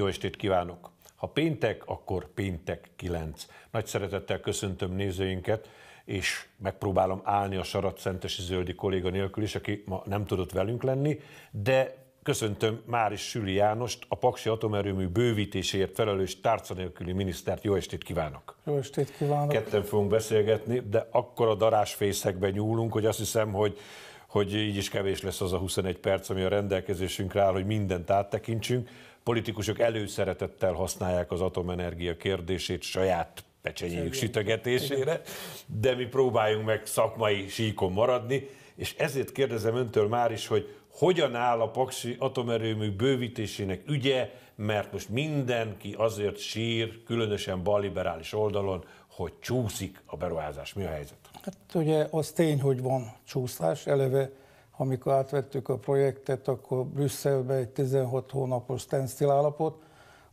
Jó estét kívánok! Ha péntek, akkor péntek 9. Nagy szeretettel köszöntöm nézőinket, és megpróbálom állni a Sarat Szentesi Zöldi kolléga nélkül is, aki ma nem tudott velünk lenni, de köszöntöm Máris Süli Jánost, a Paksi Atomerőmű bővítéséért felelős tárca nélküli minisztert. Jó estét kívánok! Jó estét kívánok! Ketten fogunk beszélgetni, de akkor a darásfészekbe nyúlunk, hogy azt hiszem, hogy hogy így is kevés lesz az a 21 perc, ami a rendelkezésünkre áll, hogy mindent áttekintsünk. Politikusok előszeretettel használják az atomenergia kérdését saját pecsenyéjük sütögetésére, de mi próbáljunk meg szakmai síkon maradni, és ezért kérdezem öntől már is, hogy hogyan áll a Paksi atomerőmű bővítésének ügye, mert most mindenki azért sír, különösen balliberális oldalon, hogy csúszik a beruházás. Mi a helyzet? Hát ugye az tény, hogy van csúszás. Eleve, amikor átvettük a projektet, akkor Brüsszelbe egy 16 hónapos standstill állapot,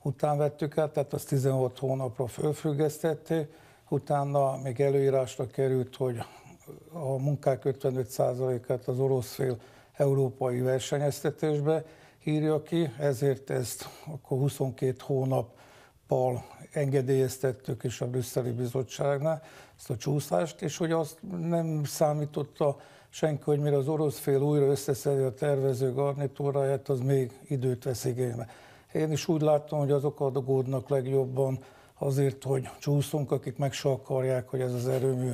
után vettük át, tehát az 16 hónapra fölfüggesztették, utána még előírásra került, hogy a munkák 55%-át az orosz fél európai versenyeztetésbe írja ki, ezért ezt akkor 22 hónappal engedélyeztettük is a brüsszeli bizottságnál ezt a csúszást, és hogy azt nem számította senki, hogy mire az orosz fél újra összeszedi a tervező garnitúráját, az még időt vesz igénybe. Én is úgy látom, hogy azok adogódnak legjobban azért, hogy csúszunk, akik meg se akarják, hogy ez az erőmű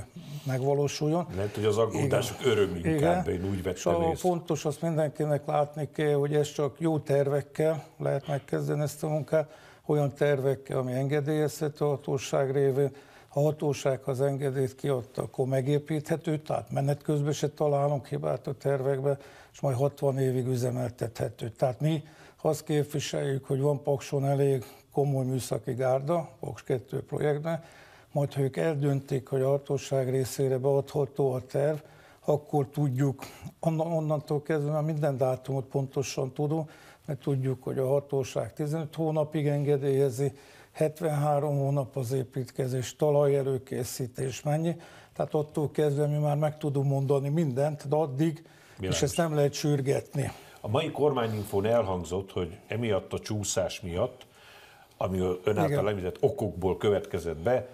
megvalósuljon. Mert hogy az aggódások öröm inkább, én úgy vettem És fontos, azt mindenkinek látni kell, hogy ez csak jó tervekkel lehet megkezdeni ezt a munkát, olyan tervekkel, ami engedélyezhető a hatóság révén, ha hatóság az engedélyt kiadta, akkor megépíthető, tehát menet közben se találunk hibát a tervekbe, és majd 60 évig üzemeltethető. Tehát mi azt képviseljük, hogy van Pakson elég komoly műszaki gárda, Paks 2 projektben, majd ha ők eldöntik, hogy a hatóság részére beadható a terv, akkor tudjuk, onnantól kezdve már minden dátumot pontosan tudunk, mert tudjuk, hogy a hatóság 15 hónapig engedélyezi, 73 hónap az építkezés, talajelőkészítés, mennyi. Tehát attól kezdve mi már meg tudunk mondani mindent, de addig, Bilányos. és ezt nem lehet sürgetni. A mai kormányinfón elhangzott, hogy emiatt a csúszás miatt, ami ön által említett okokból következett be,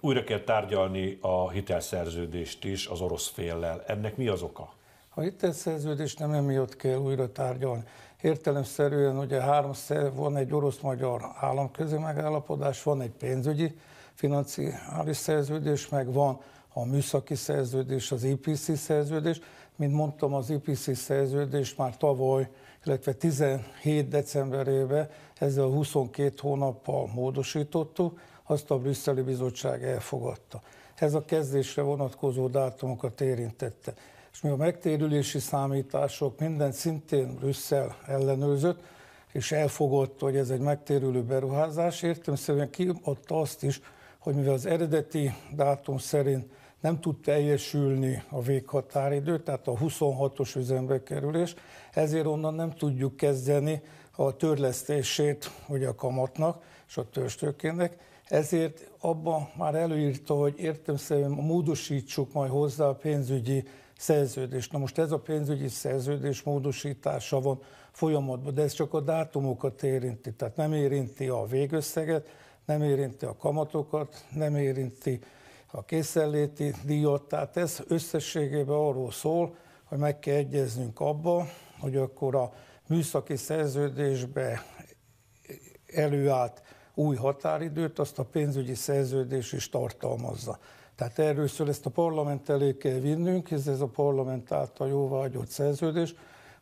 újra kell tárgyalni a hitelszerződést is az orosz féllel. Ennek mi az oka? A hitelszerződés nem emiatt kell újra tárgyalni. Értelemszerűen ugye három, van egy orosz-magyar államközi megállapodás, van egy pénzügyi financiális szerződés, meg van a műszaki szerződés, az EPC szerződés. Mint mondtam, az EPC szerződés már tavaly, illetve 17 decemberében ezzel 22 hónappal módosítottuk, azt a brüsszeli bizottság elfogadta. Ez a kezdésre vonatkozó dátumokat érintette és mi a megtérülési számítások minden szintén Brüsszel ellenőrzött, és elfogott, hogy ez egy megtérülő beruházás. Értem szerint kiadta azt is, hogy mivel az eredeti dátum szerint nem tud teljesülni a véghatáridő, tehát a 26-os üzembe kerülés, ezért onnan nem tudjuk kezdeni a törlesztését hogy a kamatnak és a törstőkének, ezért abban már előírta, hogy értem szerint módosítsuk majd hozzá a pénzügyi szerződés. Na most ez a pénzügyi szerződés módosítása van folyamatban, de ez csak a dátumokat érinti, tehát nem érinti a végösszeget, nem érinti a kamatokat, nem érinti a készenléti díjat, tehát ez összességében arról szól, hogy meg kell egyeznünk abba, hogy akkor a műszaki szerződésbe előállt új határidőt, azt a pénzügyi szerződés is tartalmazza. Tehát szól, ezt a parlament elé kell vinnünk, ez, ez a parlament által jóváhagyott szerződés,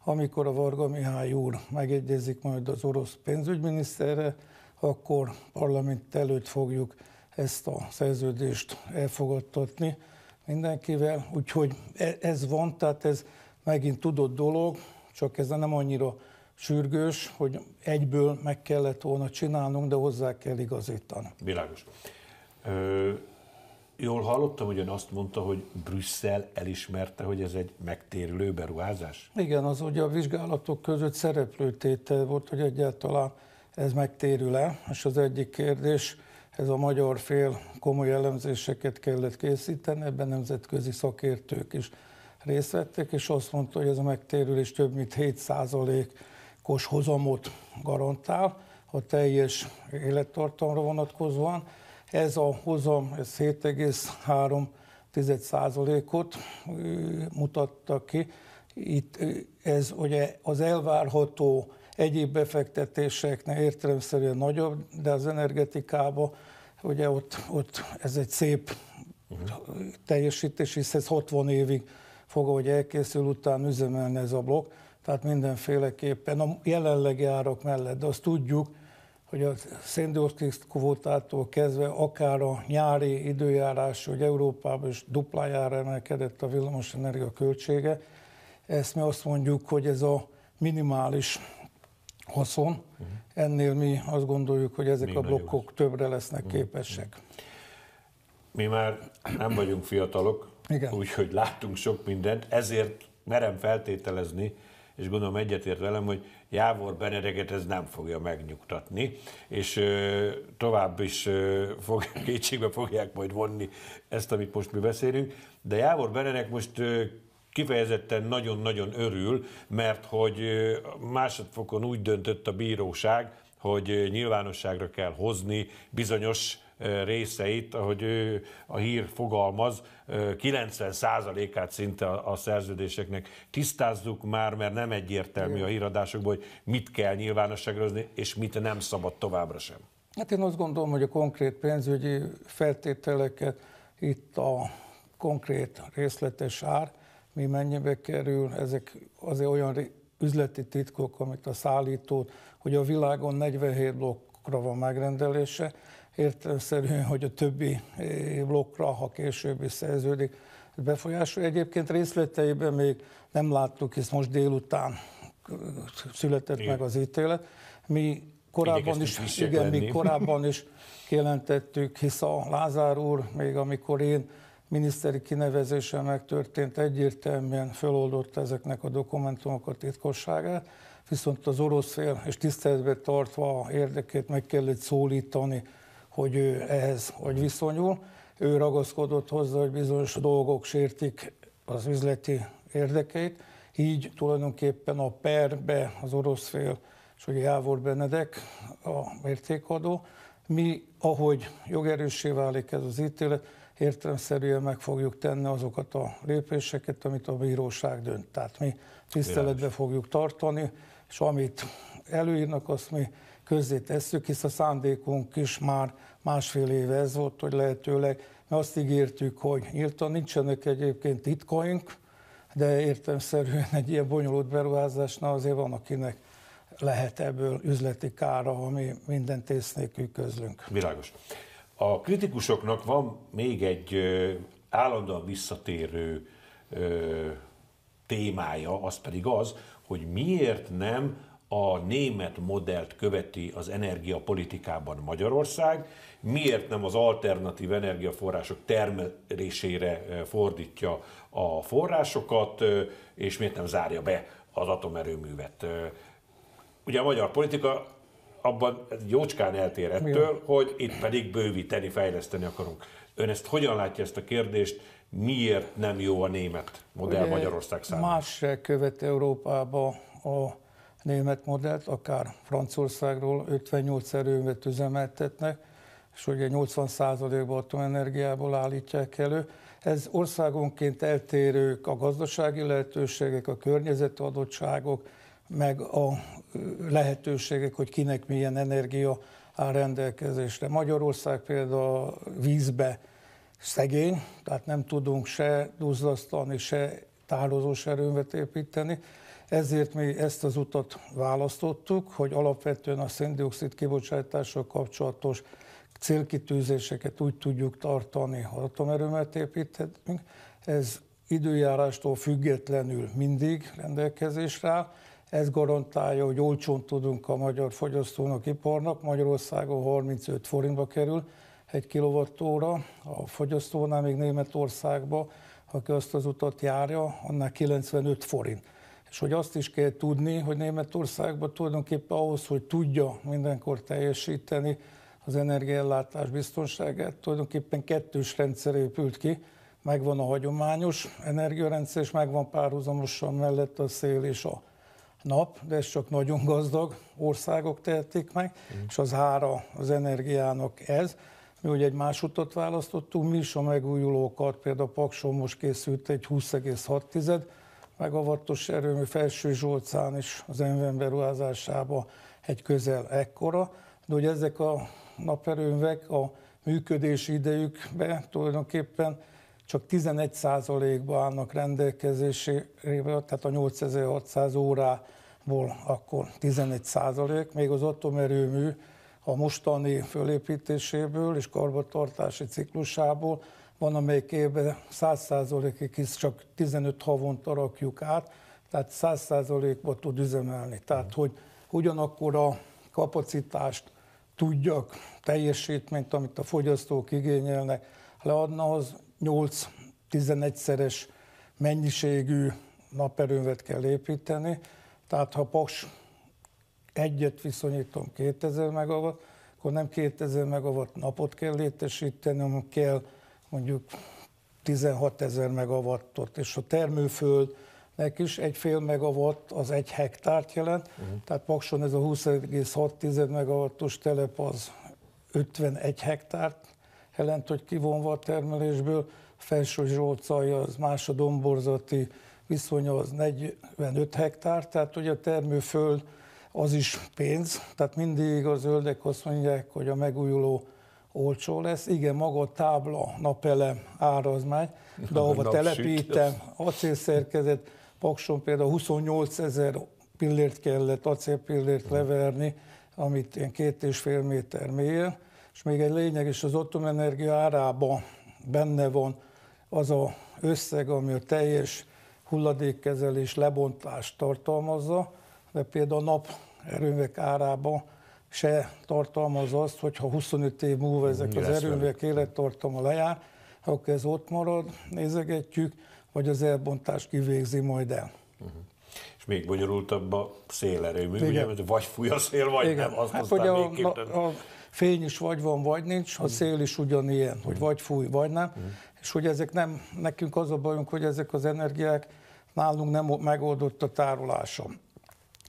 amikor a Varga Mihály úr megegyezik majd az orosz pénzügyminiszterre, akkor parlament előtt fogjuk ezt a szerződést elfogadtatni mindenkivel. Úgyhogy e, ez van, tehát ez megint tudott dolog, csak ez nem annyira sürgős, hogy egyből meg kellett volna csinálnunk, de hozzá kell igazítani. Világos. Jól hallottam, hogy ön azt mondta, hogy Brüsszel elismerte, hogy ez egy megtérülő beruházás? Igen, az ugye a vizsgálatok között szereplőtétel volt, hogy egyáltalán ez megtérül-e, és az egyik kérdés, ez a magyar fél komoly elemzéseket kellett készíteni, ebben nemzetközi szakértők is részt vettek, és azt mondta, hogy ez a megtérülés több mint 7%-os hozamot garantál, a teljes élettartamra vonatkozóan. Ez a hozam, ez 7,3%-ot mutatta ki. Itt ez ugye az elvárható egyéb befektetéseknél értelemszerűen nagyobb, de az energetikában ugye ott, ott ez egy szép uh-huh. teljesítés, hisz ez 60 évig fog, hogy elkészül, után üzemelni ez a blokk, tehát mindenféleképpen a jelenlegi árak mellett, de azt tudjuk, hogy a széndiokszid kvótától kezdve akár a nyári időjárás, hogy Európában is duplájára emelkedett a villamosenergia költsége, ezt mi azt mondjuk, hogy ez a minimális haszon, uh-huh. ennél mi azt gondoljuk, hogy ezek Még a blokkok többre lesznek uh-huh. képesek. Mi már nem vagyunk fiatalok, úgyhogy láttunk sok mindent, ezért merem feltételezni, és gondolom egyetért velem, hogy Jávor Benedeget ez nem fogja megnyugtatni, és ö, tovább is ö, fog, kétségbe fogják majd vonni ezt, amit most mi beszélünk, de Jávor Benedek most ö, kifejezetten nagyon-nagyon örül, mert hogy másodfokon úgy döntött a bíróság, hogy nyilvánosságra kell hozni bizonyos részeit, ahogy ő a hír fogalmaz, 90%-át szinte a szerződéseknek tisztázzuk már, mert nem egyértelmű a híradásokból, hogy mit kell nyilvánosságra hozni, és mit nem szabad továbbra sem. Hát én azt gondolom, hogy a konkrét pénzügyi feltételeket itt a konkrét részletes ár, mi mennyibe kerül, ezek azért olyan üzleti titkok, amit a szállító, hogy a világon 47 blokkra van megrendelése, értelemszerűen, hogy a többi eh, blokkra, ha később is szerződik, befolyásol. Egyébként részleteiben még nem láttuk, hisz most délután született igen. meg az ítélet. Mi korábban is, igen, mi korábban is kijelentettük, hisz a Lázár úr, még amikor én miniszteri kinevezése megtörtént, egyértelműen föloldotta ezeknek a dokumentumokat titkosságát, viszont az orosz fél, és tiszteletbe tartva érdekét meg kellett szólítani, hogy ő ehhez hogy viszonyul. Ő ragaszkodott hozzá, hogy bizonyos dolgok sértik az üzleti érdekeit, így tulajdonképpen a perbe az orosz fél, és ugye Jávor Benedek, a mértékadó, mi, ahogy jogerőssé válik ez az ítélet, értelemszerűen meg fogjuk tenni azokat a lépéseket, amit a bíróság dönt. Tehát mi tiszteletbe fogjuk tartani, és amit előírnak, azt mi közzé tesszük, hisz a szándékunk is már másfél éve ez volt, hogy lehetőleg mi azt ígértük, hogy nyíltan nincsenek egyébként titkoink, de értelmszerűen egy ilyen bonyolult beruházásnál azért van, akinek lehet ebből üzleti kára, ami minden tésznékű közlünk. Világos. A kritikusoknak van még egy állandóan visszatérő témája, az pedig az, hogy miért nem a német modellt követi az energiapolitikában Magyarország, miért nem az alternatív energiaforrások termelésére fordítja a forrásokat, és miért nem zárja be az atomerőművet. Ugye a magyar politika abban jócskán eltér ettől, hogy itt pedig bővíteni, fejleszteni akarunk. Ön ezt hogyan látja ezt a kérdést, miért nem jó a német modell Ugye Magyarország számára? Más se követ Európába a német modellt, akár Franciaországról 58 erőművet üzemeltetnek, és ugye 80%-ban atomenergiából állítják elő. Ez országonként eltérők a gazdasági lehetőségek, a környezeti adottságok, meg a lehetőségek, hogy kinek milyen energia áll rendelkezésre. Magyarország például vízbe szegény, tehát nem tudunk se duzzasztani, se tározós erőművet építeni, ezért mi ezt az utat választottuk, hogy alapvetően a széndiokszid kibocsátással kapcsolatos célkitűzéseket úgy tudjuk tartani, ha atomerőmet építhetünk. Ez időjárástól függetlenül mindig rendelkezésre áll, ez garantálja, hogy olcsón tudunk a magyar fogyasztónak, iparnak. Magyarországon 35 forintba kerül egy kilovattóra, a fogyasztónál még Németországban, aki azt az utat járja, annál 95 forint. És hogy azt is kell tudni, hogy Németországban tulajdonképpen ahhoz, hogy tudja mindenkor teljesíteni az energiaellátás biztonságát, tulajdonképpen kettős rendszer épült ki, megvan a hagyományos energiarendszer, és megvan párhuzamosan mellett a szél és a nap, de ez csak nagyon gazdag országok tehetik meg, mm. és az ára az energiának ez. Mi ugye egy más utat választottunk, mi is a megújulókat, például Pakson most készült egy 20,6 megawattos erőmű Felső Zsolcán is az MVM beruházásába egy közel ekkora, de hogy ezek a naperőművek a működési idejükbe tulajdonképpen csak 11%-ba állnak rendelkezésére, tehát a 8600 órából akkor 11%, még az atomerőmű a mostani fölépítéséből és karbantartási ciklusából van, amelyik évben 100%-ig hisz csak 15 havonta rakjuk át, tehát 100%-ba tud üzemelni. Tehát, hogy ugyanakkor a kapacitást tudjak, teljesítményt, amit a fogyasztók igényelnek, leadna, az 8-11-szeres mennyiségű naperővet kell építeni. Tehát ha Paks egyet viszonyítom 2000 megawatt, akkor nem 2000 megawatt napot kell létesíteni, hanem kell mondjuk 16 ezer megawattot, és a termőföldnek is egy fél megawatt az egy hektárt jelent, uh-huh. tehát Pakson ez a 20,6 megawattos telep az 51 hektárt jelent, hogy kivonva a termelésből, Felső Zsolcai az más a domborzati viszonya az 45 hektár, tehát ugye a termőföld az is pénz, tehát mindig a zöldek azt mondják, hogy a megújuló olcsó lesz. Igen, maga a tábla, napelem ára az megy, de ahova telepítem, acélszerkezet, Pakson például 28 ezer pillért kellett, acélpillért leverni, amit én két és fél méter mélyen, és még egy lényeges, az atomenergia árában benne van az a összeg, ami a teljes hulladékkezelés lebontást tartalmazza, de például a nap erőművek árában se tartalmaz azt, hogy ha 25 év múlva ezek Mi az erőművek élettartama lejár, akkor ez ott marad, nézegetjük, vagy az elbontás kivégzi majd el. Uh-huh. És még bonyolultabb a szélerőmű, ugye, vagy fúj a szél, vagy Igen. nem. Az hát, hogy a, a, a fény is vagy van, vagy nincs, a szél is ugyanilyen, uh-huh. hogy vagy fúj, vagy nem. Uh-huh. És hogy ezek nem, nekünk az a bajunk, hogy ezek az energiák nálunk nem megoldott a tárolása.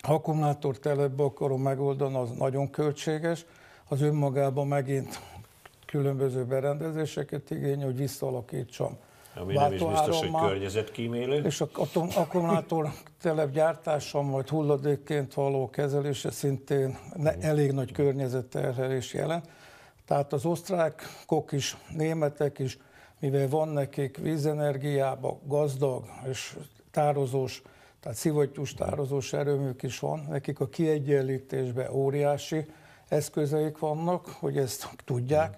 Ha akkumulátortelepbe akarom megoldani, az nagyon költséges, az önmagában megint különböző berendezéseket igény, hogy visszalakítsam. Ami nem is biztos, hogy környezetkímélő. És a akkumulátor telep gyártása, majd hulladékként való kezelése szintén ne, elég nagy környezetterhelés jelent. Tehát az osztrákok is, németek is, mivel van nekik vízenergiába gazdag és tározós tehát szivattyús tározós erőműk is van, nekik a kiegyenlítésben óriási eszközeik vannak, hogy ezt tudják,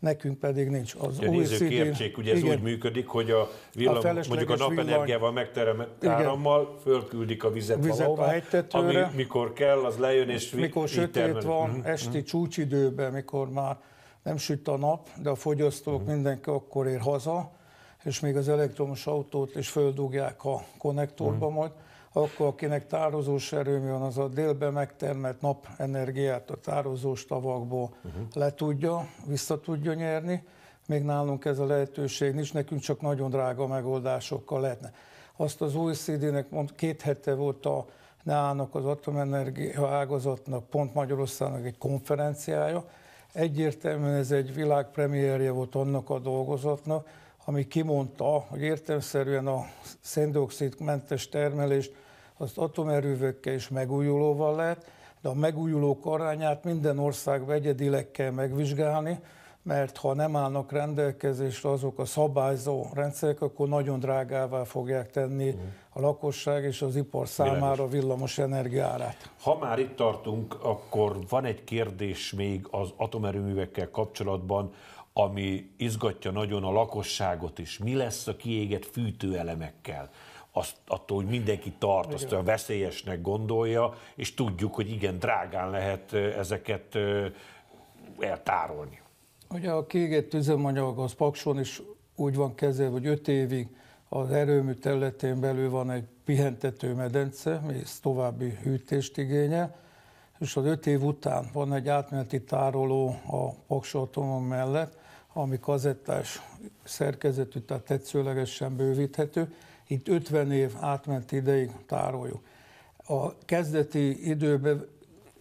nekünk pedig nincs. Az ja, OECD, értsék, ugye ez igen, úgy működik, hogy a, villam, a mondjuk a napenergiával megteremett árammal fölküldik a vizet, vizet valahova, a ami mikor kell, az lejön és Mikor sötét termel. van, uh-huh. esti uh-huh. csúcsidőben, mikor már nem süt a nap, de a fogyasztók uh-huh. mindenki akkor ér haza, és még az elektromos autót is földugják a konnektorba uh-huh. majd, akkor akinek tározós erőmű van, az a délben megtermelt napenergiát a tározós tavakból uh-huh. le tudja, vissza tudja nyerni. Még nálunk ez a lehetőség nincs, nekünk csak nagyon drága megoldásokkal lehetne. Azt az OECD-nek mond, két hete volt a NEA-nak, az atomenergia ágazatnak, pont Magyarországnak egy konferenciája. Egyértelműen ez egy világpremierje volt annak a dolgozatnak, ami kimondta, hogy értelmszerűen a széndiokszid mentes termelést azt atomerővekkel és megújulóval lehet, de a megújulók arányát minden ország egyedileg kell megvizsgálni, mert ha nem állnak rendelkezésre azok a szabályzó rendszerek, akkor nagyon drágává fogják tenni a lakosság és az ipar számára a villamos energiárát. Ha már itt tartunk, akkor van egy kérdés még az atomerőművekkel kapcsolatban, ami izgatja nagyon a lakosságot is. Mi lesz a kiégett fűtőelemekkel? azt, attól, hogy mindenki tart, azt a veszélyesnek gondolja, és tudjuk, hogy igen, drágán lehet ezeket eltárolni. Ugye a kiégett üzemanyag az Pakson is úgy van kezelve, hogy öt évig az erőmű területén belül van egy pihentető medence, ez további hűtést igényel, és az öt év után van egy átmeneti tároló a Paksoltomon mellett, ami kazettás szerkezetű, tehát tetszőlegesen bővíthető, itt 50 év átment ideig tároljuk. a kezdeti időben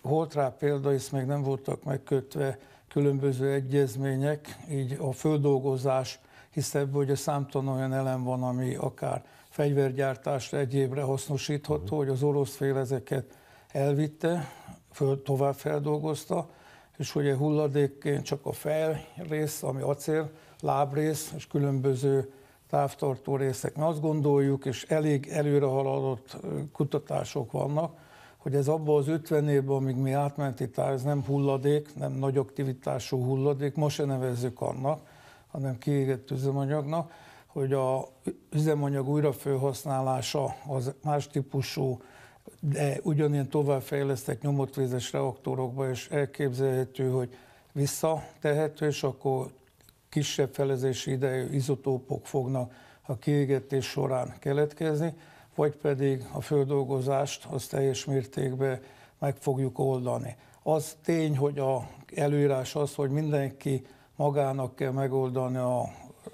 volt rá példa, és még nem voltak megkötve különböző egyezmények, így a földolgozás, hisz ebből ugye számtalan olyan elem van, ami akár fegyvergyártásra, egyébre hasznosítható, hogy az orosz fél ezeket elvitte, föl, tovább feldolgozta, és ugye hulladékként csak a felrész, ami acél, lábrész, és különböző távtartó részek. Mi azt gondoljuk, és elég előre haladott kutatások vannak, hogy ez abban az 50 évben, amíg mi átmenti tár, ez nem hulladék, nem nagy aktivitású hulladék, most se nevezzük annak, hanem kiégett üzemanyagnak, hogy a üzemanyag újrafelhasználása az más típusú, de ugyanilyen továbbfejlesztett nyomottvízes reaktorokba is elképzelhető, hogy visszatehető, és akkor kisebb felezési idejű izotópok fognak a kiégetés során keletkezni, vagy pedig a földolgozást az teljes mértékben meg fogjuk oldani. Az tény, hogy a előírás az, hogy mindenki magának kell megoldani a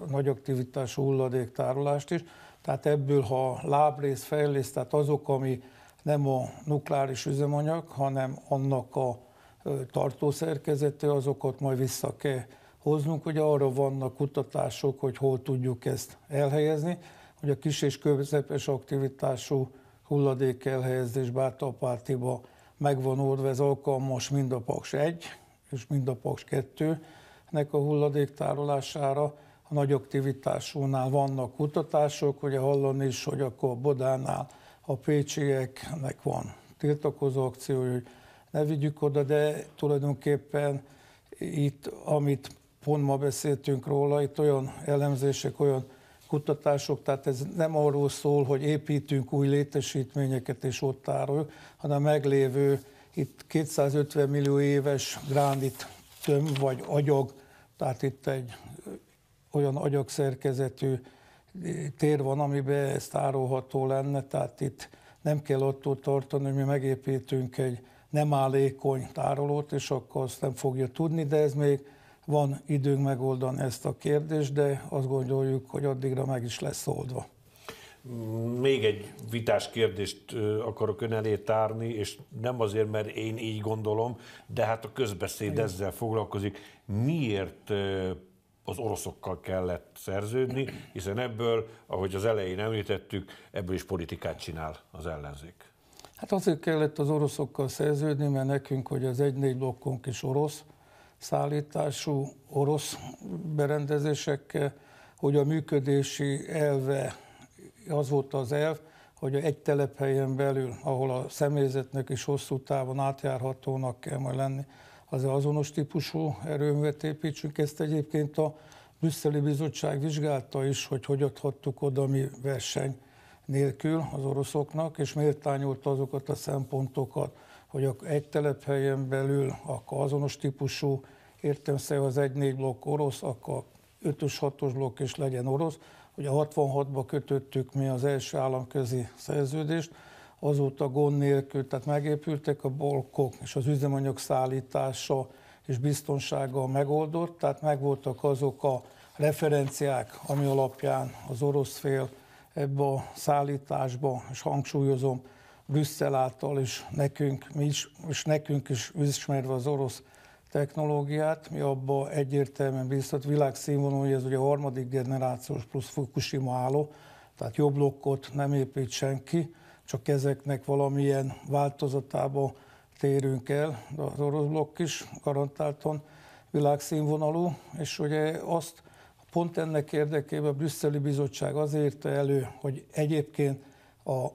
nagy aktivitású hulladéktárolást is, tehát ebből, ha lábrész, fejlész, tehát azok, ami nem a nukleáris üzemanyag, hanem annak a tartószerkezete, azokat majd vissza kell hoznunk. Ugye arra vannak kutatások, hogy hol tudjuk ezt elhelyezni, hogy a kis és közepes aktivitású hulladék elhelyezés Bártalpártiba megvan oldva, ez alkalmas mind a Paks 1 és mind a Paks 2 nek a hulladék tárolására. A nagy aktivitásúnál vannak kutatások, ugye hallani is, hogy akkor Bodánál a pécsieknek van tiltakozó akció, hogy ne vigyük oda, de tulajdonképpen itt, amit pont ma beszéltünk róla, itt olyan elemzések, olyan kutatások, tehát ez nem arról szól, hogy építünk új létesítményeket és ott tároljuk, hanem meglévő itt 250 millió éves gránit töm vagy agyag, tehát itt egy olyan agyagszerkezetű tér van, amiben ez tárolható lenne, tehát itt nem kell attól tartani, hogy mi megépítünk egy nem állékony tárolót, és akkor azt nem fogja tudni, de ez még van időnk megoldani ezt a kérdést, de azt gondoljuk, hogy addigra meg is lesz oldva. Még egy vitás kérdést akarok ön elé tárni, és nem azért, mert én így gondolom, de hát a közbeszéd Igen. ezzel foglalkozik. Miért az oroszokkal kellett szerződni, hiszen ebből, ahogy az elején említettük, ebből is politikát csinál az ellenzék. Hát azért kellett az oroszokkal szerződni, mert nekünk, hogy az egy-négy blokkunk is orosz, szállítású orosz berendezésekkel, hogy a működési elve, az volt az elv, hogy egy telephelyen belül, ahol a személyzetnek is hosszú távon átjárhatónak kell majd lenni, az azonos típusú erőművet építsünk. Ezt egyébként a Brüsszeli Bizottság vizsgálta is, hogy hogy adhattuk oda mi verseny nélkül az oroszoknak, és méltányolta azokat a szempontokat, hogy egy telephelyen belül akkor azonos típusú értelmszerű az egy-négy blokk orosz, akkor 5-ös, 6-os blokk is legyen orosz. Ugye 66-ba kötöttük mi az első államközi szerződést, azóta gond nélkül, tehát megépültek a blokkok, és az üzemanyag szállítása és biztonsága megoldott, tehát megvoltak azok a referenciák, ami alapján az orosz fél ebbe a szállításba, és hangsúlyozom, Brüsszel által is nekünk, mi is, és nekünk is ismerve az orosz technológiát, mi abban egyértelműen bíztat világszínvonalú, hogy ez ugye a harmadik generációs plusz Fukushima álló, tehát jobb blokkot nem épít senki, csak ezeknek valamilyen változatába térünk el, de az orosz blokk is garantáltan világszínvonalú, és ugye azt pont ennek érdekében a brüsszeli bizottság azért elő, hogy egyébként a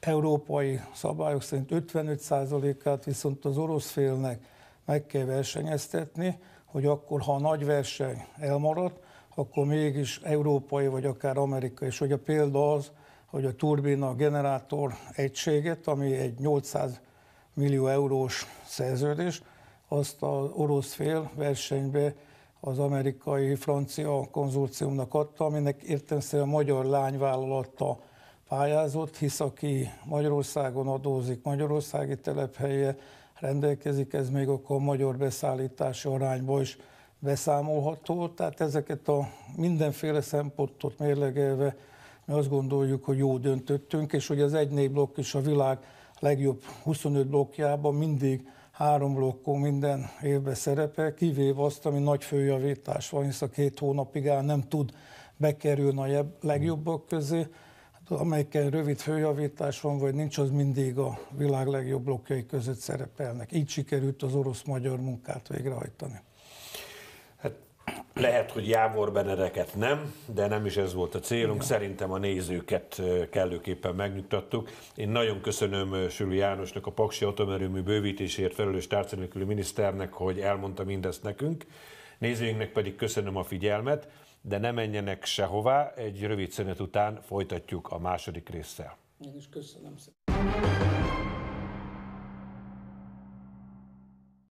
európai szabályok szerint 55%-át viszont az orosz félnek meg kell versenyeztetni, hogy akkor, ha a nagy verseny elmarad, akkor mégis európai vagy akár amerikai. És hogy a példa az, hogy a turbina generátor egységet, ami egy 800 millió eurós szerződés, azt az orosz fél versenybe az amerikai francia konzorciumnak adta, aminek értelmszerűen a magyar lányvállalata pályázott, hisz aki Magyarországon adózik, magyarországi telephelye rendelkezik, ez még akkor a magyar beszállítási arányba is beszámolható. Tehát ezeket a mindenféle szempontot mérlegelve mi azt gondoljuk, hogy jó döntöttünk, és hogy az egy blokk is a világ legjobb 25 blokkjában mindig három blokkó minden évben szerepel, kivéve azt, ami nagy főjavítás van, hisz a két hónapig áll nem tud bekerülni a legjobbak közé, hát, amelyekkel rövid főjavítás van, vagy nincs, az mindig a világ legjobb blokkjai között szerepelnek. Így sikerült az orosz-magyar munkát végrehajtani. Lehet, hogy Jávor Benedeket nem, de nem is ez volt a célunk. Igen. Szerintem a nézőket kellőképpen megnyugtattuk. Én nagyon köszönöm Sülő Jánosnak, a Paksi Atomerőmű bővítésért felelős társadalmi miniszternek, hogy elmondta mindezt nekünk. Nézőinknek pedig köszönöm a figyelmet, de ne menjenek sehová, egy rövid szünet után folytatjuk a második résszel. Én is köszönöm szépen.